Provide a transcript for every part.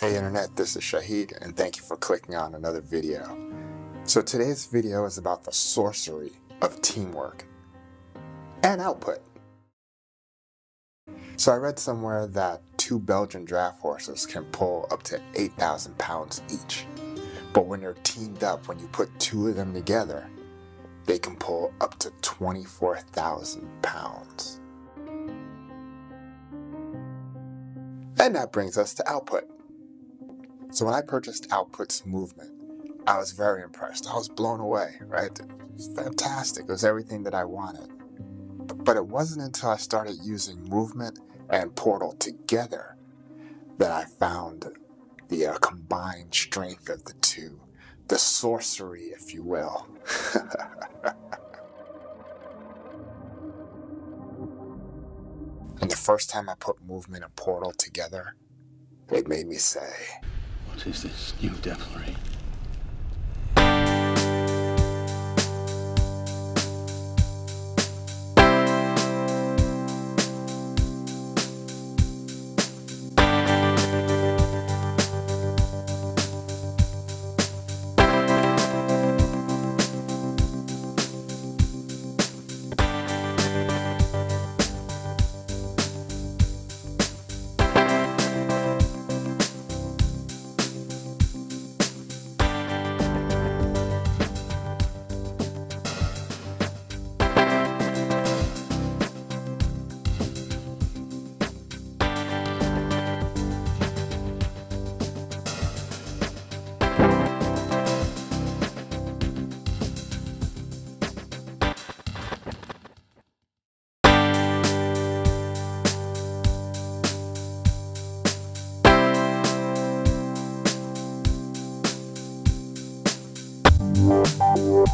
Hey Internet, this is Shaheed and thank you for clicking on another video. So today's video is about the sorcery of teamwork and output. So I read somewhere that two Belgian draft horses can pull up to 8,000 pounds each. But when they're teamed up, when you put two of them together, they can pull up to 24,000 pounds. And that brings us to output. So when I purchased Output's movement, I was very impressed. I was blown away, right? It was fantastic. It was everything that I wanted. But it wasn't until I started using movement and portal together that I found the uh, combined strength of the two, the sorcery, if you will. and the first time I put movement and portal together, it made me say, What is this new devilry?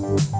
Yeah.